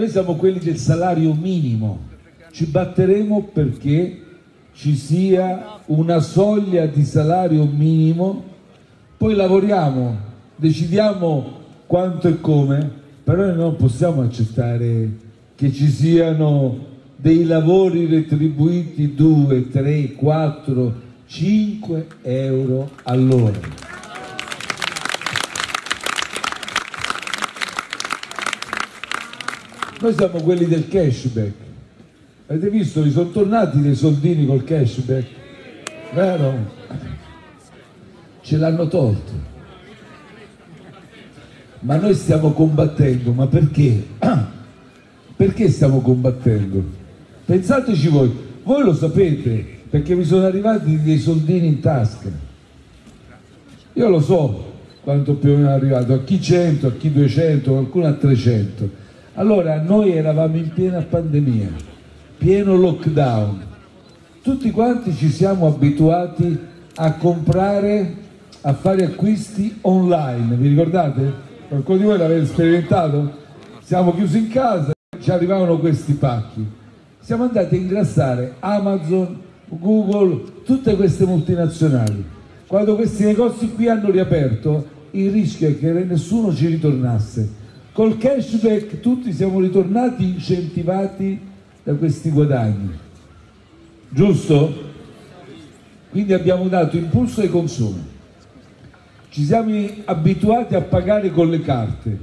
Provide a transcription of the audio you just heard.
Noi siamo quelli del salario minimo, ci batteremo perché ci sia una soglia di salario minimo, poi lavoriamo, decidiamo quanto e come, però noi non possiamo accettare che ci siano dei lavori retribuiti 2, 3, 4, 5 euro all'ora. Noi siamo quelli del cashback. Avete visto? Vi sono tornati dei soldini col cashback? Vero? Ce l'hanno tolto. Ma noi stiamo combattendo, ma perché? Perché stiamo combattendo? Pensateci voi, voi lo sapete, perché vi sono arrivati dei soldini in tasca. Io lo so quanto più o meno è arrivato, a chi 100, a chi 200, qualcuno a 300 allora noi eravamo in piena pandemia, pieno lockdown, tutti quanti ci siamo abituati a comprare, a fare acquisti online, vi ricordate? Qualcuno di voi l'avete sperimentato? Siamo chiusi in casa, ci arrivavano questi pacchi. Siamo andati a ingrassare Amazon, Google, tutte queste multinazionali. Quando questi negozi qui hanno riaperto, il rischio è che nessuno ci ritornasse Col cashback tutti siamo ritornati incentivati da questi guadagni, giusto? Quindi abbiamo dato impulso ai consumi, ci siamo abituati a pagare con le carte,